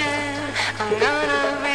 I'm gonna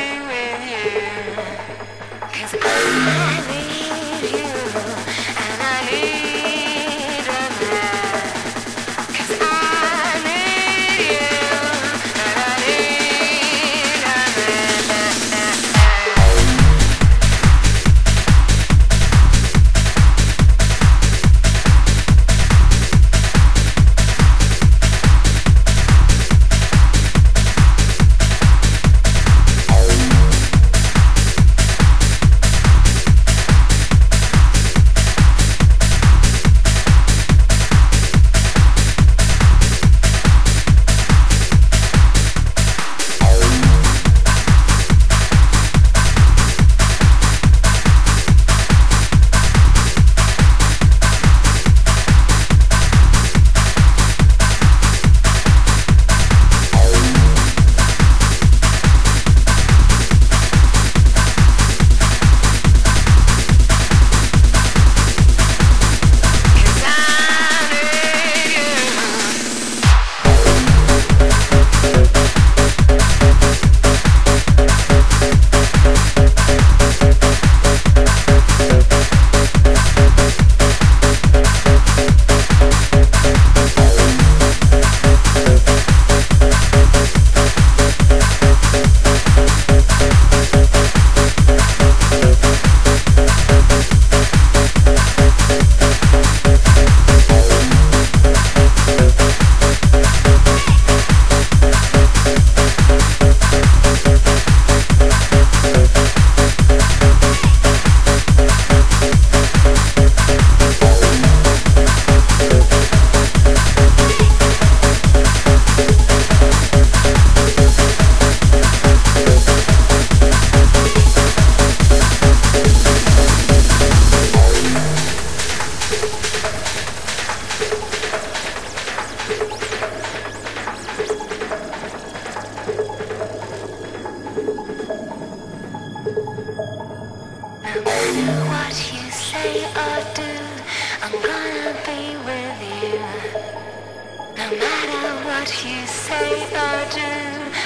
No matter what you say or do,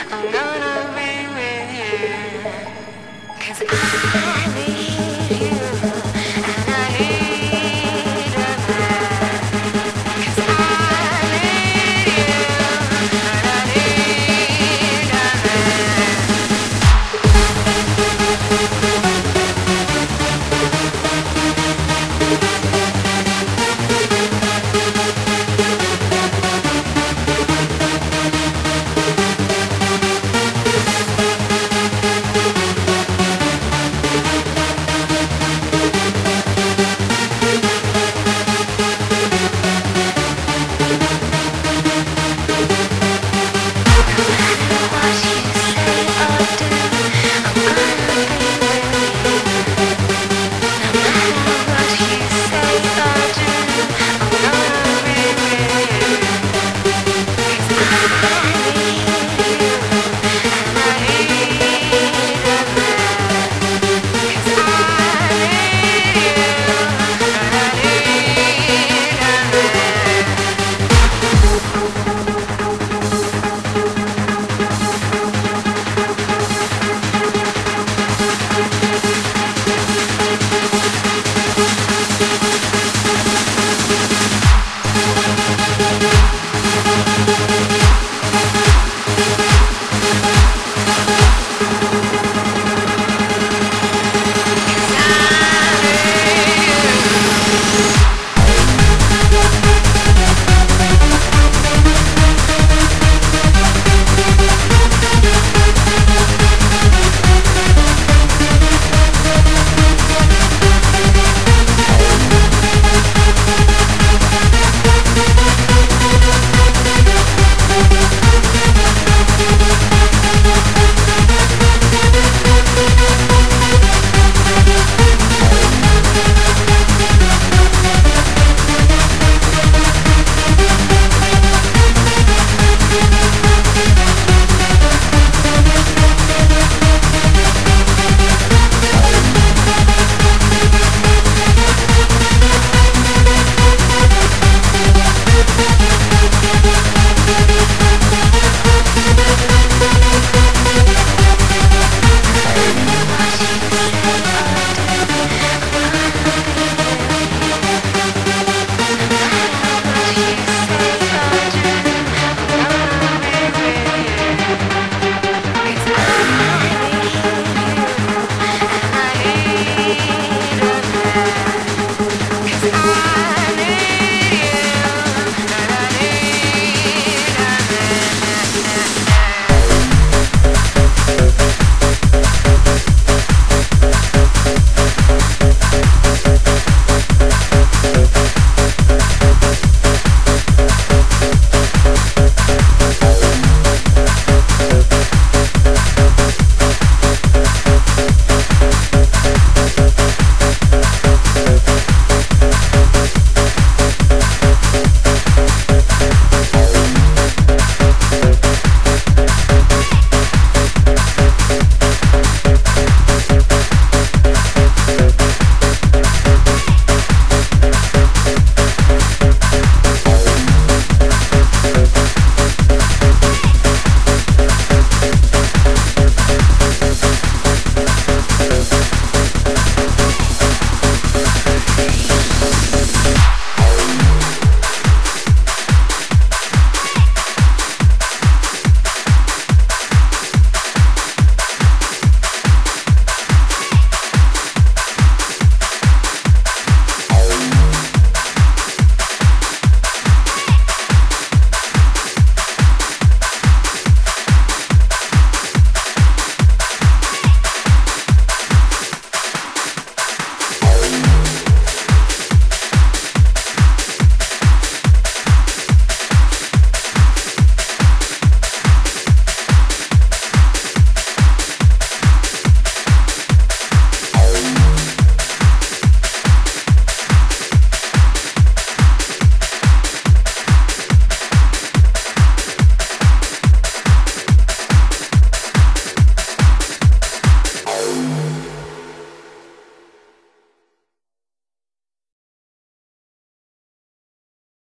I'm gonna be with you. I